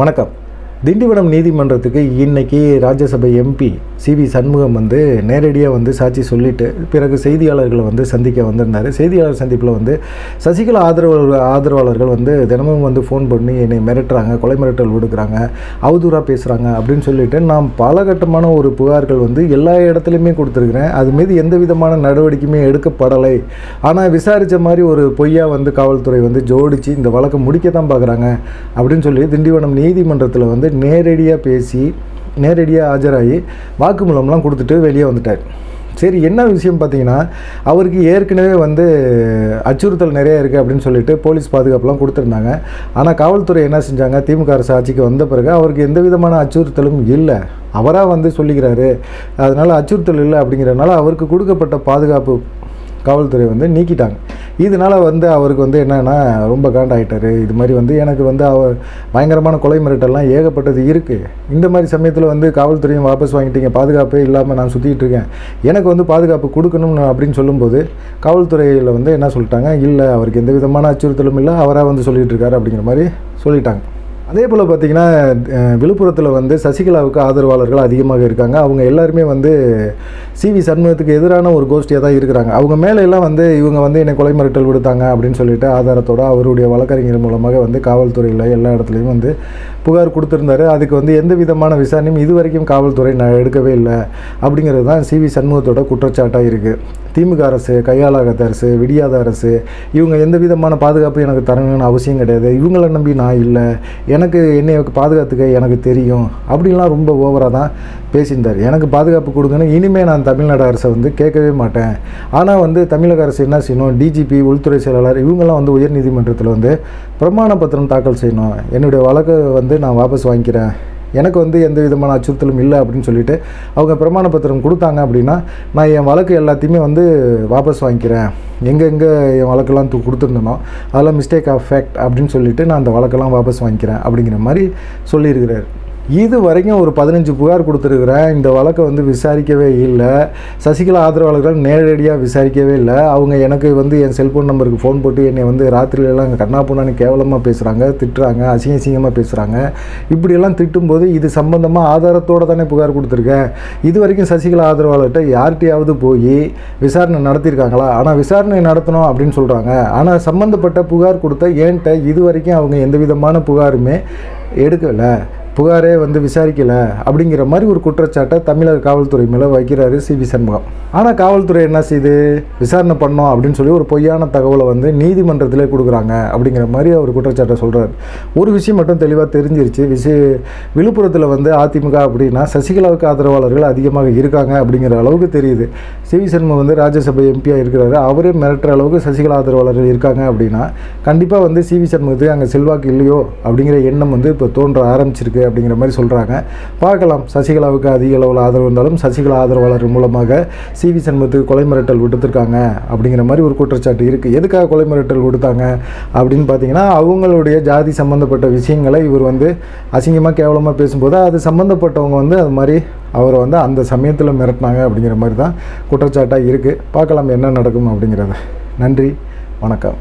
வணக்கம். திண்டிவனம் நீதிமன்றத்துக்கு இன்னைக்கு Rajya Sabha MP C V Shanmugam வந்து நேரடியாக வந்து சாட்சி சொல்லிட்டு பிறகு செய்தியாளர்களை வந்து சந்திக்க வந்திருந்தார். செய்தியாளர் சந்திப்பில் வந்து சசிகலா ஆதரவு ஆதரவாளர்கள் வந்து தினமும் வந்து ஃபோன் பண்ணி என்னை மிரட்டுறாங்க கொலை மிரட்டல் விடுக்கிறாங்க அவதூறாக பேசுகிறாங்க அப்படின்னு சொல்லிட்டு நான் பலகட்டமான ஒரு புகார்கள் வந்து எல்லா இடத்துலையுமே கொடுத்துருக்குறேன். அது மீது எந்த விதமான நடவடிக்கையுமே எடுக்கப்படலை. ஆனால் விசாரித்த மாதிரி ஒரு பொய்யாக வந்து காவல்துறை வந்து ஜோடிச்சு இந்த வழக்கை முடிக்க தான் பார்க்குறாங்க அப்படின்னு சொல்லி திண்டிவனம் நீதிமன்றத்தில் வந்து நேரடியாக பேசி நேரடியாக ஆஜராகி வாக்குமூலம்லாம் கொடுத்துட்டு வெளியே வந்துட்டார். சரி என்ன விஷயம் பார்த்தீங்கன்னா அவருக்கு ஏற்கனவே வந்து அச்சுறுத்தல் நிறைய இருக்குது அப்படின்னு சொல்லிட்டு போலீஸ் பாதுகாப்புலாம் கொடுத்துருந்தாங்க. ஆனால் காவல்துறை என்ன செஞ்சாங்க? திமுக அரசு ஆட்சிக்கு வந்த பிறகு அவருக்கு எந்த விதமான அச்சுறுத்தலும் இல்லை. அவராக வந்து சொல்லிக்கிறாரு அதனால் அச்சுறுத்தல் இல்லை அப்படிங்கிறனால அவருக்கு கொடுக்கப்பட்ட பாதுகாப்பு காவல்துறை வந்து நீக்கிட்டாங்க. இதனால் வந்து அவருக்கு வந்து என்னென்னா ரொம்ப காண்டாயிட்டார். இது மாதிரி வந்து எனக்கு வந்து அவ பயங்கரமான கொலை மிரட்டெல்லாம் ஏகப்பட்டது இருக்குது இந்த மாதிரி சமயத்தில் வந்து காவல்துறையும் வாபஸ் வாங்கிட்டீங்க. பாதுகாப்பே இல்லாமல் நான் சுற்றிட்டு இருக்கேன். எனக்கு வந்து பாதுகாப்பு கொடுக்கணும் அப்படின்னு சொல்லும்போது காவல்துறையில் வந்து என்ன சொல்லிட்டாங்க? இல்லை அவருக்கு எந்த விதமான அச்சுறுத்தலும் இல்லை. அவராக வந்து சொல்லிகிட்டு இருக்காரு அப்படிங்கிற மாதிரி சொல்லிட்டாங்க. அதே போல் பார்த்தீங்கன்னா விழுப்புரத்தில் வந்து சசிகலாவுக்கு ஆதரவாளர்கள் அதிகமாக இருக்காங்க. அவங்க எல்லாருமே வந்து சி வி சண்முகத்துக்கு எதிரான ஒரு கோஷ்டியாக தான் இருக்கிறாங்க. அவங்க மேலே எல்லாம் வந்து இவங்க வந்து என்னை கொலை மிரட்டல் விடுத்தாங்க அப்படின்னு சொல்லிட்டு ஆதாரத்தோடு அவருடைய வழக்கறிஞர் மூலமாக வந்து காவல்துறையில் எல்லா இடத்துலையும் வந்து புகார் கொடுத்துருந்தாரு. அதுக்கு வந்து எந்த விதமான விசாரணையும் இது வரைக்கும் காவல்துறை நான் எடுக்கவே இல்லை. அப்படிங்கிறது தான் சி வி சண்முகத்தோட குற்றச்சாட்டாக இருக்குது திமுக அரசு கையாளாகாத அரசு விடியாத அரசு இவங்க எந்த விதமான பாதுகாப்பு எனக்கு தரணும்னு அவசியம் கிடையாது. இவங்கள நம்பி நான் இல்லை. எனக்கு என்னை பாதுகாத்துக்க எனக்கு தெரியும். அப்படின்லாம் ரொம்ப ஓவராக தான் பேசியிருந்தார். எனக்கு பாதுகாப்பு கொடுங்கன்னு இனிமேல் நான் தமிழ்நாடு அரசை வந்து கேட்கவே மாட்டேன். ஆனால் வந்து தமிழக அரசு என்ன செய்யணும்? டிஜிபி உள்துறை செயலாளர் இவங்கெல்லாம் வந்து உயர்நீதிமன்றத்தில் வந்து பிரமாண பத்திரம் தாக்கல் செய்யணும். என்னுடைய வழக்கை வந்து நான் வாபஸ் வாங்கிக்கிறேன். எனக்கு வந்து எந்த விதமான அச்சுறுத்தலும் இல்லை அப்படின்னு சொல்லிட்டு அவங்க பிரமாண பத்திரம் கொடுத்தாங்க அப்படின்னா நான் என் வழக்கு எல்லாத்தையுமே வந்து வாபஸ் வாங்கிக்கிறேன். எங்கெங்கே என் வழக்கெல்லாம் தூ கொடுத்துருந்தனோ அதெல்லாம் மிஸ்டேக் ஆஃப் ஃபேக்ட் அப்படின்னு சொல்லிட்டு நான் அந்த வழக்கெல்லாம் வாபஸ் வாங்கிக்கிறேன் அப்படிங்கிற மாதிரி சொல்லியிருக்கிறார். இது வரைக்கும் ஒரு பதினஞ்சு புகார் கொடுத்துருக்குறேன் இந்த வழக்கை வந்து விசாரிக்கவே இல்லை. சசிகலா ஆதரவாளர்கள் நேரடியாக விசாரிக்கவே இல்லை. அவங்க எனக்கு வந்து என் செல்ஃபோன் நம்பருக்கு ஃபோன் போட்டு என்னை வந்து ராத்திரியிலலாம் கண்ணா பொண்ணான்னு கேவலமாக பேசுகிறாங்க திட்டுறாங்க அசிங்க அசிங்கமாக பேசுகிறாங்க இப்படியெல்லாம் திட்டும்போது இது சம்பந்தமாக ஆதாரத்தோடு தானே புகார் கொடுத்துருக்கேன். இது வரைக்கும் சசிகலா ஆதரவாளர்கிட்ட யார்கிட்டையாவது போய் விசாரணை நடத்தியிருக்காங்களா? ஆனால் விசாரணை நடத்தணும் அப்படின்னு சொல்கிறாங்க ஆனால் சம்மந்தப்பட்ட புகார் கொடுத்த ஏன்ட்ட இது வரைக்கும் அவங்க எந்த விதமான புகாருமே எடுக்கலை புகாரே வந்து விசாரிக்கலை அப்படிங்கிற மாதிரி ஒரு குற்றச்சாட்டை தமிழக காவல்துறை மேலே வைக்கிறாரு சி வி சண்முகம். ஆனால் காவல்துறை என்ன செய்யுது விசாரணை பண்ணோம் அப்படின்னு சொல்லி ஒரு பொய்யான தகவலை வந்து நீதிமன்றத்திலே கொடுக்குறாங்க அப்படிங்கிற மாதிரி அவர் குற்றச்சாட்டை சொல்கிறார் ஒரு விஷயம் மட்டும் தெளிவாக தெரிஞ்சிருச்சு. விஷய விழுப்புரத்தில் வந்து அதிமுக அப்படின்னா சசிகலாவுக்கு ஆதரவாளர்கள் அதிகமாக இருக்காங்க அப்படிங்கிற அளவுக்கு தெரியுது. சி வி சண்முகம் வந்து ராஜ்யசபை எம்பியாக இருக்கிறாரு. அவரே மிரட்டுற அளவுக்கு சசிகலா ஆதரவாளர்கள் இருக்காங்க அப்படின்னா கண்டிப்பாக வந்து சி வி சண்முகத்துக்கு அங்கே செல்வாக்கு இல்லையோ அப்படிங்கிற எண்ணம் வந்து இப்போ தோன்ற ஆரம்பிச்சிருக்கு அப்படிங்கிற மாதிரி சொல்கிறாங்க பார்க்கலாம். சசிகலாவுக்கு அதிக அளவில் ஆதரவு இருந்தாலும் சசிகலா ஆதரவாளர் மூலமாக சி வி சண்முகத்துக்கு கொலை மிரட்டல் விடுத்திருக்காங்க அப்படிங்கிற மாதிரி ஒரு குற்றச்சாட்டு இருக்குது எதுக்காக கொலை மிரட்டல் விடுத்தாங்க அப்படின்னு பார்த்தீங்கன்னா அவங்களுடைய ஜாதி சம்மந்தப்பட்ட விஷயங்களை இவர் வந்து அசிங்கமாக கேவலமாக பேசும்போது அது சம்மந்தப்பட்டவங்க வந்து அது மாதிரி அவரை வந்து அந்த சமயத்தில் மிரட்டினாங்க அப்படிங்கிற மாதிரி தான் குற்றச்சாட்டாக இருக்குது பார்க்கலாம் என்ன நடக்கும் அப்படிங்கிறத. நன்றி. வணக்கம்.